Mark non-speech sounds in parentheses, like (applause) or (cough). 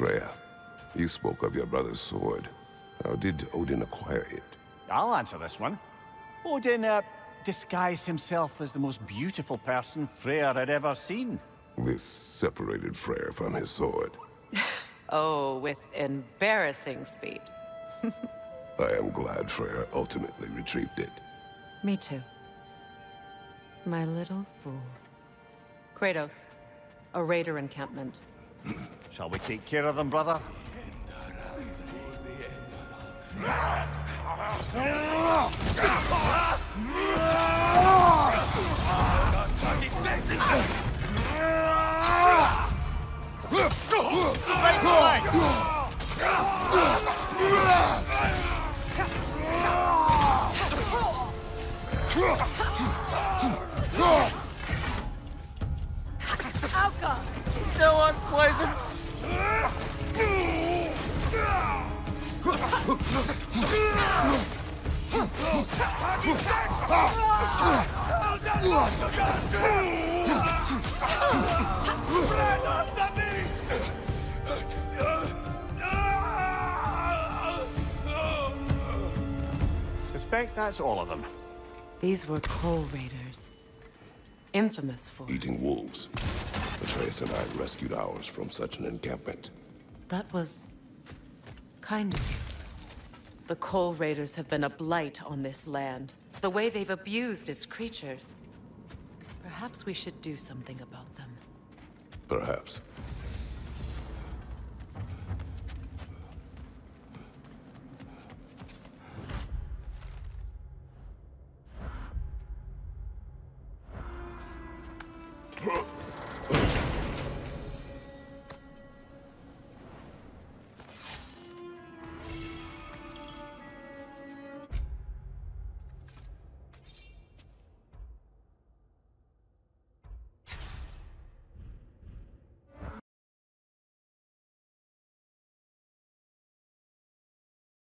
Freya, you spoke of your brother's sword. How did Odin acquire it? I'll answer this one. Odin, uh, disguised himself as the most beautiful person Freyr had ever seen. This separated Freyr from his sword. (laughs) Oh, with embarrassing speed. (laughs) I am glad Freyr ultimately retrieved it. Me too. My little fool. Kratos, a raider encampment. Shall we take care of them, brother? Still unpleasant. Suspect that's all of them. These were coal raiders. Infamous for... Eating wolves. Atreus and I rescued ours from such an encampment. That was... kind of you. The coal raiders have been a blight on this land. The way they've abused its creatures. Perhaps we should do something about them. Perhaps.